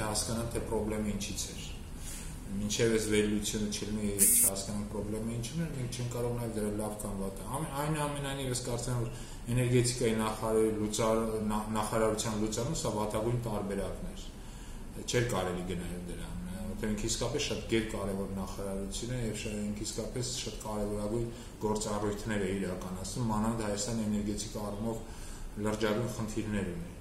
պետք է հասկանալ թե խնդրեմը ինչից էր մինչև այս վերլուծությունը չլինի չհասկանանք խնդրեմը ինչն է մենք չենք կարող նաև դրա լավ կամ վատ այն ամենայնիվ ես կարծեմ որ էներգետիկայի նախարարի լուծար նախարարության լուծարանը սա վատագույն տարբերակն էր չէր կարելի գնել դրան որտեղ ինքը իսկապես շատ գերկարևոր նախարարություն է եւ ինքը իսկապես շատ կարևորագույն գործառույթներ է իրականացնում մանավանդ Հայաստանի էներգետիկա առումով լրջագույն խնդիրներ ունի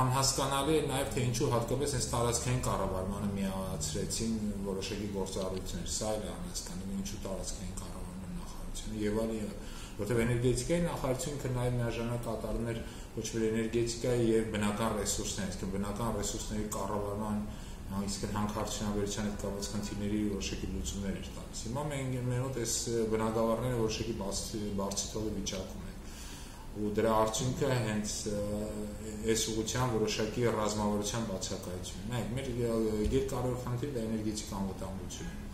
անհասկանալի է նաև թե ինչու հատկապես այս տարածքային կառավարմանը միացրեցին որոշակի գործառույթներ սա էլ անհասկանալի ինչու տարածքային կառավարման նախարարությունը եւ այլն որտեղ էներգետիկայի նախարարությունը նաև միաժամանակ կատարում էր ոչ մի էներգետիկայի եւ բնական ռեսուրսներ, այսինքն բնական ռեսուրսների կառավարման իսկն հանքարդյունաբերության հետ կապված խնդիրների որոշակի լուծումներ էր տալիս։ Հիմա մենք մենոտ այս բնակավարները որոշակի բարձրացող վիճակում են ու դրա արդյունքը հենց այս ուղղության որոշակի ռազմավարության բացակայությունն է։ Մեր երկարավոր խնդիրը դա էներգետիկ անվտանգությունն է,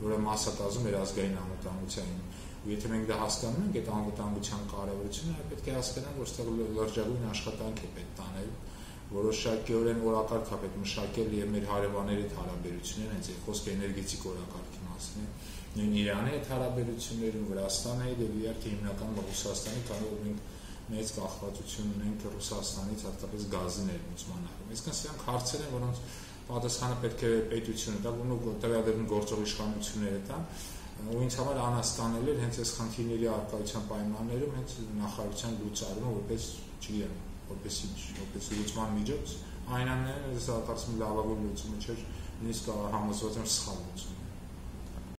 որը մասնակազում էր ազգային անվտանգության ու եթե մենք դա հասկանում ենք այդ անվտանգության կարևորությունը, պետք է հասկանանք, որ ստեղ լրջագույն աշխատանք է պետք տանել որոշակիորեն օրակարգ է պետք մշակել եւ մեր հարևանների հետ հարաբերություններ հենց այդ խոսքը էներգետիկ օրակարգի մասին է նույն Իրանի հետ հարաբերություններում Վրաստանի հետ եւ իհարկե հիմնական Ռուսաստանի կարող մենք մեծ կախվածություն ունենք Ռուսաստանից հատկապես գազի ներմուծման առումով։ Իսկ սրանք հարցեր են, որոնց պատասխանը պետք է պետությունը տա, ու տվյալ գործող իշխանությունները տան ու ինձ համար անհասկանալի է հենց այս խնդիրների արկայության պայմաններում հենց նախարարության լուծարումը որպես, չգիտեմ, որպես ինչ, որպես լուծման միջոց, այն ամենը կարծում լավագույն լուծումը չէր, նույնիսկ համոզված եմ սխալ լուծում